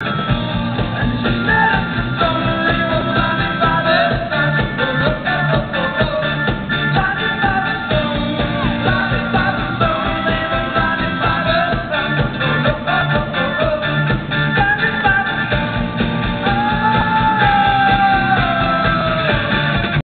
you